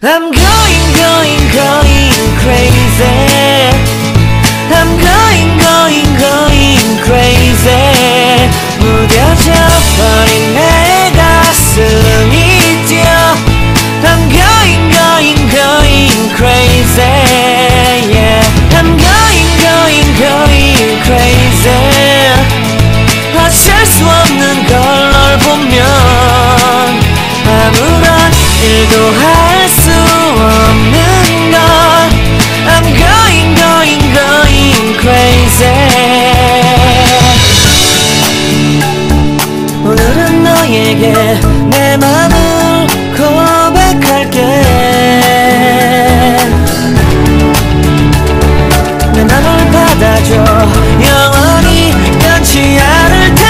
I'm going, going, going crazy. I'm going, going, going crazy. 무뎌져 버린 내 가슴이 뛰어. I'm going, going, going crazy. Yeah. I'm going, going, going crazy. 어쩔 수 없는 걸 널 보면 아무런 일도 하지. 너에게 내 맘을 고백할게. 내 맘을 받아줘. 영원히 변치 않을 테니.